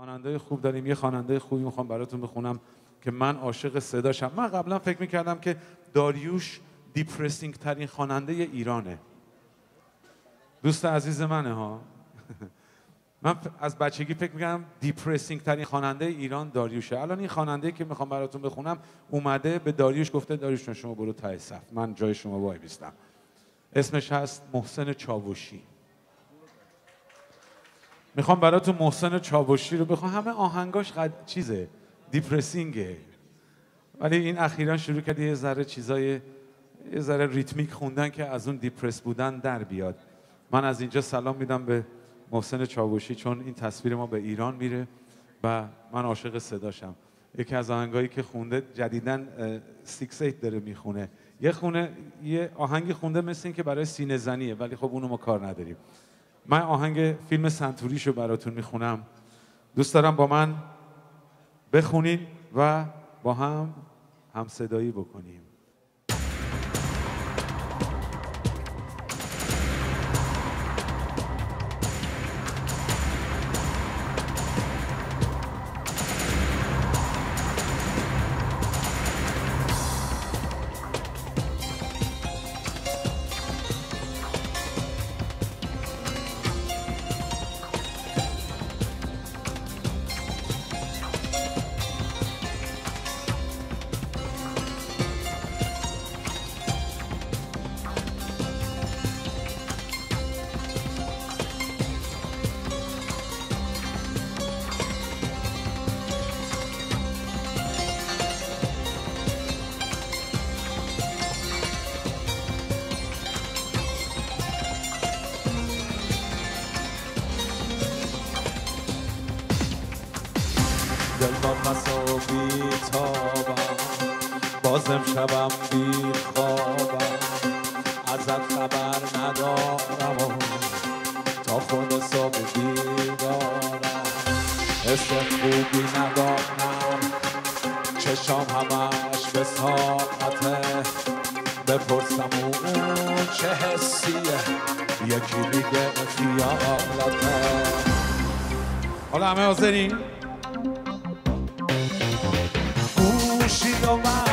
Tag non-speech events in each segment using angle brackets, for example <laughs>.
خواننده خوب داریم. یه خواننده خوبی می‌خوام براتون بخونم که من عاشق صداشم من قبلا فکر می‌کردم که داریوش depressing ترین خواننده ایرانه. دوست عزیز منه ها؟ <laughs> من از بچگی فکر می‌کردم depressing ترین خواننده ایران داریوشه. الان این خواننده که می‌خوام براتون بخونم اومده به داریوش گفته داریوش شما برو ته صف من جای شما وای بیستم اسمش هست محسن چاوشی. می‌خوام براتون محسن چاوشی رو بخوام. همه آهنگاش قد... چیزه depressing ه. ولی این اخیرا شروع کرد یه ذره چیزای یه ذره ریتمیک خوندن که از اون depress بودن در بیاد. من از اینجا سلام میدم به محسن چاوشی چون این تصویر ما به ایران میره و من عاشق صداشم. یکی از آهنگایی که خونده جدیداً six eight داره می‌خونه. یه خونه یه آهنگی خونده مثل این که برای سینه زنیه ولی خب اونو ما کار نداریم. من آهنگ فیلم سنتوریشو براتون می‌خونم. دوست دارم با من بخونین و با هم هم صدایی بکنیم. دل با بسا بی تابم. بازم شبم بی خوابم. ازت خبر ندارم. تا خود صبح بیدارم. حس خوبی ندارم. چشام همش به ساعته. بپرسم اون چه حسیه. یکی میگه خیالته. حالا همه حاضرین؟ گوشی و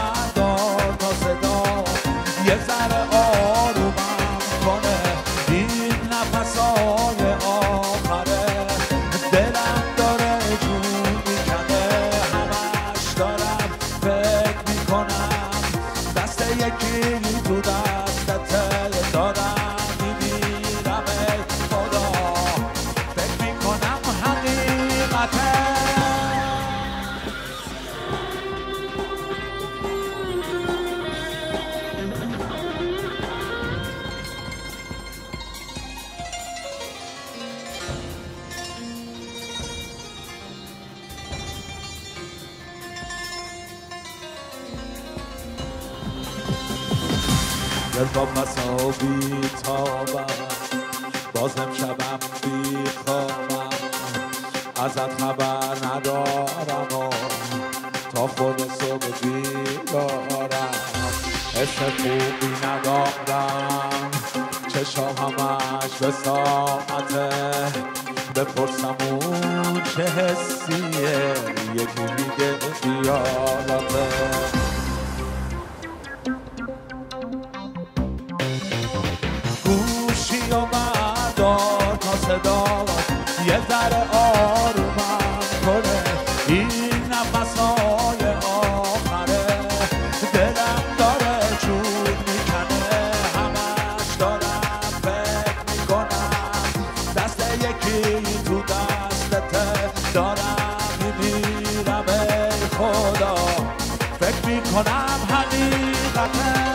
دل با بسا بی تابم. شبم بی خوابم ازت خبر ندارم و تا خود صبح بیدارم. حس خوبی ندارم. چشام همش به ساعته بپرسم اون چه حسیه. یکی میگه خیالته. گوشی و بردار تا صدا یه ذره آرومم کنه. این نفسای آخره دلم داره جون می‌کنه. همش دارم فکر می‌کنم. دست یکی تو دستت دارم میمیرم ای خدا فکر می‌کنم حقیقته